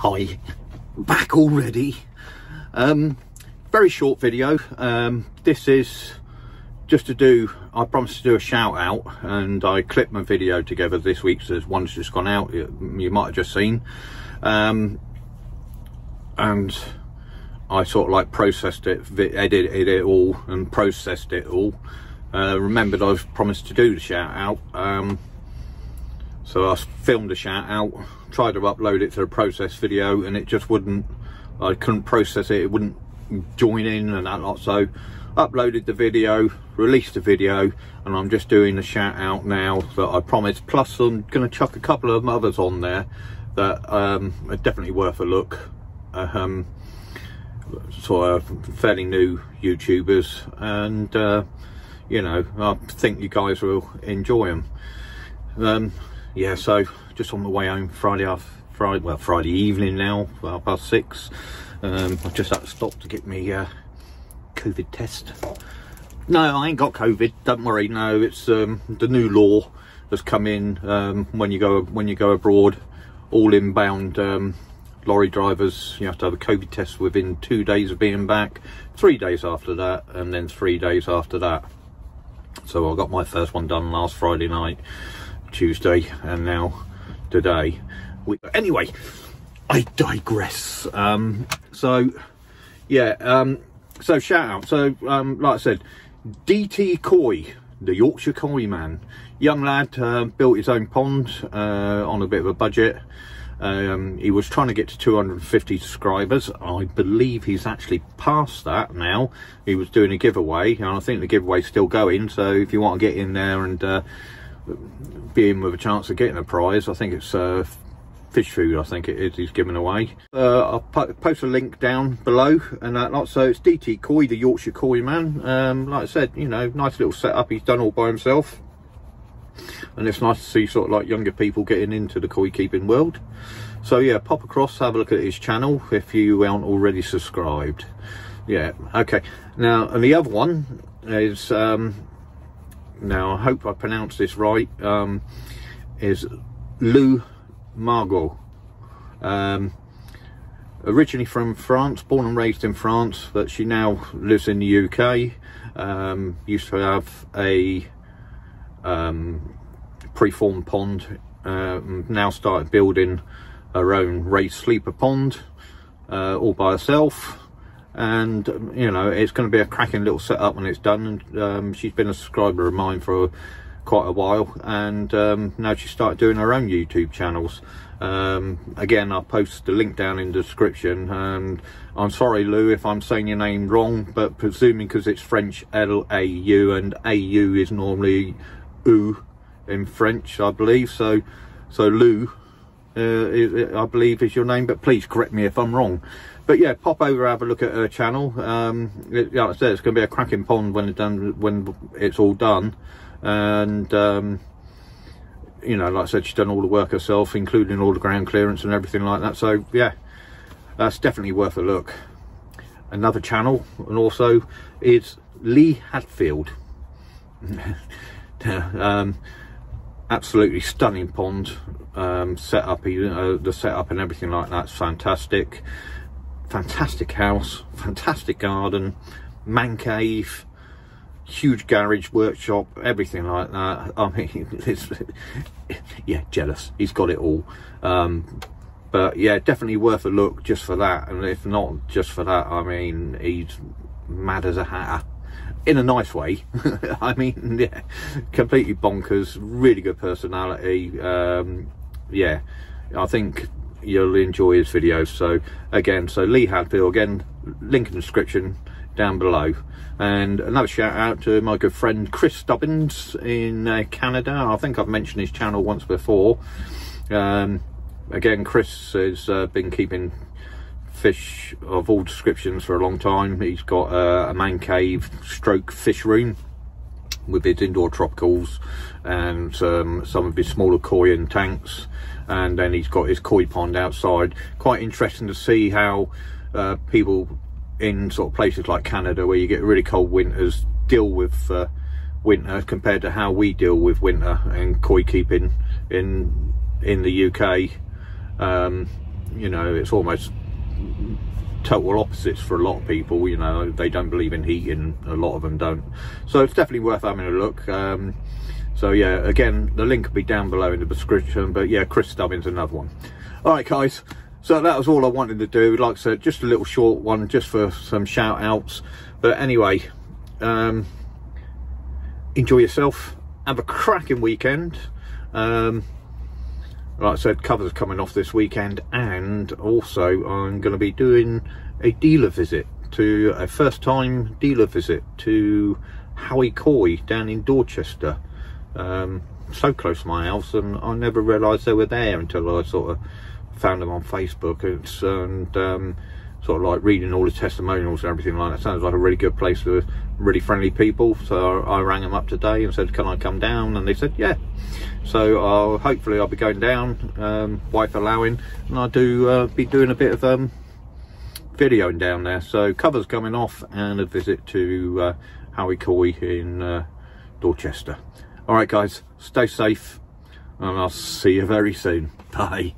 Hi, back already. Um, very short video. Um, this is just to do, I promised to do a shout out and I clipped my video together this week. So there's one's just gone out, you might have just seen. Um, and I sort of like processed it, edited it all and processed it all. Uh, remembered I've promised to do the shout out. So I filmed a shout out, tried to upload it to the process video and it just wouldn't, I couldn't process it, it wouldn't join in and that lot. So uploaded the video, released the video and I'm just doing the shout out now that I promised. Plus I'm to chuck a couple of others on there that um, are definitely worth a look. Um, sort of fairly new YouTubers and uh, you know I think you guys will enjoy them. Um, yeah, so just on the way home Friday off Friday well Friday evening now, about past six. Um, I just had to stop to get me uh, COVID test. No, I ain't got COVID. Don't worry. No, it's um, the new law that's come in um, when you go when you go abroad. All inbound um, lorry drivers, you have to have a COVID test within two days of being back, three days after that, and then three days after that. So I got my first one done last Friday night. Tuesday and now today. We, anyway, I digress. Um, so, yeah, um, so shout out. So, um, like I said, DT Koi, the Yorkshire Koi man, young lad, uh, built his own pond uh, on a bit of a budget. Um, he was trying to get to 250 subscribers. I believe he's actually past that now. He was doing a giveaway, and I think the giveaway's still going. So if you want to get in there and uh, being with a chance of getting a prize. I think it's uh, fish food, I think it is he's giving away. Uh, I'll post a link down below and that lot. So it's DT Koi, the Yorkshire Koi man. Um, like I said, you know, nice little setup he's done all by himself. And it's nice to see sort of like younger people getting into the koi keeping world. So yeah, pop across, have a look at his channel if you aren't already subscribed. Yeah, okay. Now, and the other one is um, now I hope I pronounced this right, um, is Lou Margot. Um, originally from France, born and raised in France, but she now lives in the UK. Um, used to have a um, preformed pond, uh, now started building her own raised sleeper pond uh, all by herself and you know it's going to be a cracking little setup when it's done. And um, she's been a subscriber of mine for quite a while. And um, now she started doing her own YouTube channels. Um, again I'll post the link down in the description. And I'm sorry Lou if I'm saying your name wrong but presuming because it's French L-A-U and A-U is normally U in French I believe. So so Lou uh, I believe is your name but please correct me if I'm wrong. But yeah pop over have a look at her channel. Um it, like i said it's gonna be a cracking pond when it's done when it's all done. And um you know like i said she's done all the work herself including all the ground clearance and everything like that. So yeah that's definitely worth a look. Another channel and also is lee Hatfield. um absolutely stunning pond um set up uh, the setup and everything like that's fantastic fantastic house, fantastic garden, man cave, huge garage, workshop, everything like that. I mean, it's, yeah, jealous. He's got it all. Um, but yeah, definitely worth a look just for that. And if not just for that, I mean, he's mad as a hatter in a nice way. I mean, yeah, completely bonkers, really good personality. Um, yeah, I think you'll enjoy his videos so again so lee hadfield again link in the description down below and another shout out to my good friend chris stubbins in uh, canada i think i've mentioned his channel once before um, again chris has uh, been keeping fish of all descriptions for a long time. He's got uh, a man cave stroke fish room with his indoor tropicals and um, some of his smaller koi and tanks. And then he's got his koi pond outside. Quite interesting to see how uh, people in sort of places like Canada where you get really cold winters deal with uh, winter compared to how we deal with winter and koi keeping in in the UK um, you know it's almost total opposites for a lot of people you know they don't believe in heating a lot of them don't. So it's definitely worth having a look. Um, so yeah again the link will be down below in the description but yeah chris stubbins another one. All right guys. So that was all i wanted to do. Like i said just a little short one just for some shout outs but anyway um, enjoy yourself. Have a cracking weekend. Um, like I said, covers coming off this weekend, and also I'm going to be doing a dealer visit to a first time dealer visit to Howie Koi down in Dorchester. Um, so close to my house, and I never realised they were there until I sort of found them on Facebook. It's, and um, sort of like reading all the testimonials and everything like that. Sounds like a really good place with really friendly people. So I, rang them up today and said, "Can I come down?" And they said, "Yeah." So I'll hopefully I'll be going down, um, wife allowing, and I do uh, be doing a bit of um, videoing down there. So covers coming off and a visit to uh, Howie Koi in uh, Dorchester. All right, guys, stay safe, and I'll see you very soon. Bye.